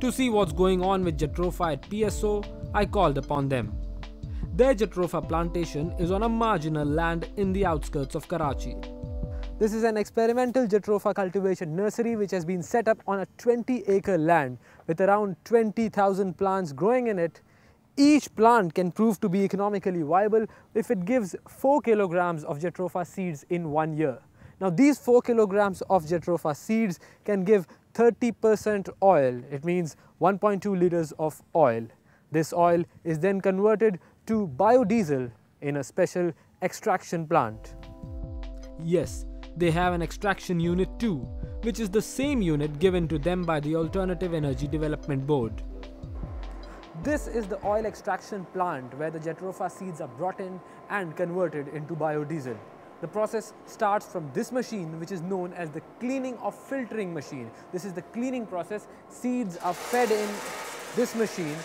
To see what's going on with Jatropha at PSO, I called upon them. Their Jatropha plantation is on a marginal land in the outskirts of Karachi. This is an experimental Jatropha cultivation nursery which has been set up on a 20 acre land with around 20,000 plants growing in it. Each plant can prove to be economically viable if it gives 4 kilograms of Jatropha seeds in one year. Now these 4 kilograms of Jatropha seeds can give 30% oil. It means 1.2 liters of oil. This oil is then converted to biodiesel in a special extraction plant. Yes, they have an extraction unit too, which is the same unit given to them by the Alternative Energy Development Board. This is the oil extraction plant where the Jatropha seeds are brought in and converted into biodiesel. The process starts from this machine which is known as the cleaning or filtering machine. This is the cleaning process. Seeds are fed in this machine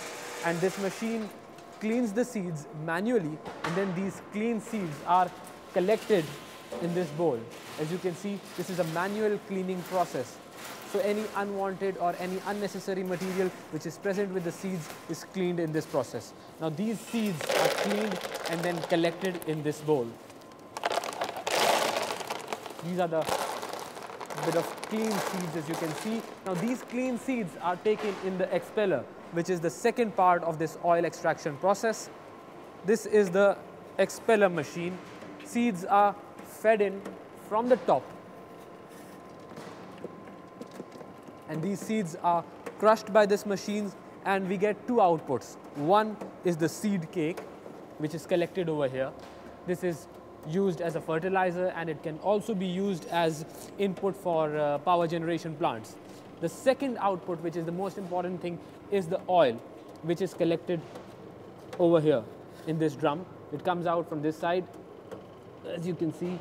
and this machine cleans the seeds manually and then these clean seeds are collected in this bowl. As you can see, this is a manual cleaning process. So any unwanted or any unnecessary material which is present with the seeds is cleaned in this process. Now these seeds are cleaned and then collected in this bowl. These are the bit of clean seeds as you can see. Now these clean seeds are taken in the expeller which is the second part of this oil extraction process. This is the expeller machine. Seeds are fed in from the top and these seeds are crushed by this machine and we get two outputs. One is the seed cake which is collected over here. This is used as a fertilizer and it can also be used as input for uh, power generation plants. The second output which is the most important thing is the oil which is collected over here in this drum. It comes out from this side as you can see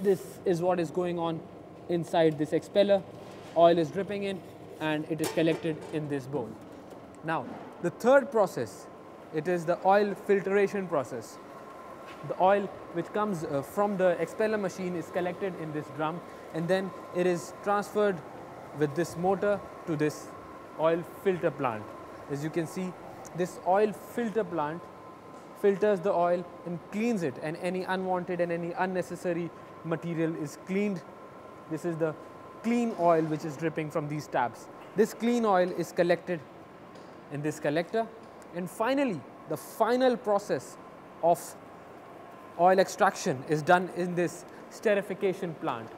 this is what is going on inside this expeller. Oil is dripping in and it is collected in this bowl. Now the third process it is the oil filtration process the oil which comes uh, from the expeller machine is collected in this drum and then it is transferred with this motor to this oil filter plant. As you can see, this oil filter plant filters the oil and cleans it and any unwanted and any unnecessary material is cleaned. This is the clean oil which is dripping from these taps. This clean oil is collected in this collector and finally the final process of oil extraction is done in this esterification plant.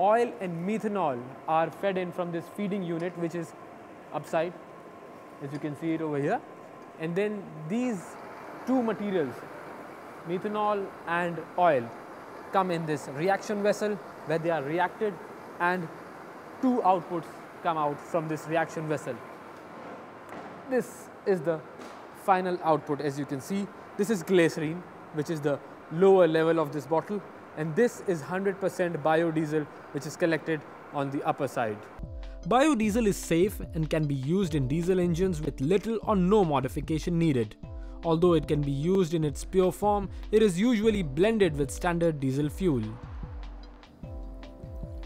Oil and methanol are fed in from this feeding unit which is upside as you can see it over here and then these two materials methanol and oil come in this reaction vessel where they are reacted and two outputs come out from this reaction vessel. This is the final output as you can see. This is glycerine which is the lower level of this bottle and this is 100% biodiesel which is collected on the upper side. Biodiesel is safe and can be used in diesel engines with little or no modification needed. Although it can be used in its pure form, it is usually blended with standard diesel fuel.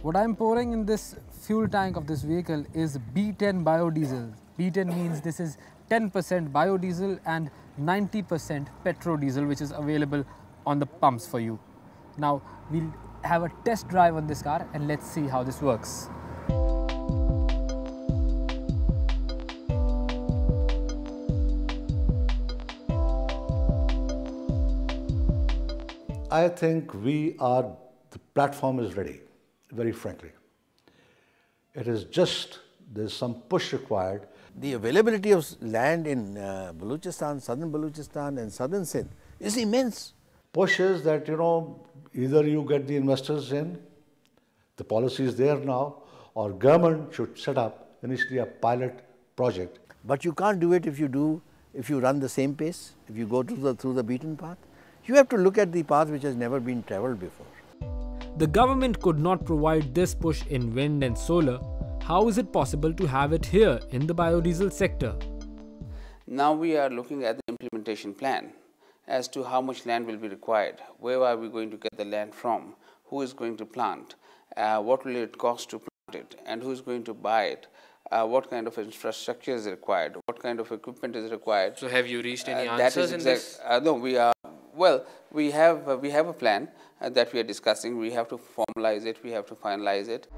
What I am pouring in this fuel tank of this vehicle is B10 biodiesel. B10 means this is 10% biodiesel and 90% petrodiesel which is available on the pumps for you. Now we'll have a test drive on this car and let's see how this works. I think we are, the platform is ready, very frankly. It is just, there's some push required. The availability of land in uh, Balochistan, southern Balochistan and southern Sindh is immense push is that, you know, either you get the investors in, the policy is there now, or government should set up initially a pilot project. But you can't do it if you do, if you run the same pace, if you go through the, through the beaten path. You have to look at the path which has never been travelled before. The government could not provide this push in wind and solar. How is it possible to have it here in the biodiesel sector? Now we are looking at the implementation plan as to how much land will be required, where are we going to get the land from, who is going to plant, uh, what will it cost to plant it, and who is going to buy it, uh, what kind of infrastructure is required, what kind of equipment is required. So have you reached any Uh, that answers is in this? Uh, no, we are well. We have uh, we have a plan uh, that we are discussing. We have to formalize it. We have to finalize it.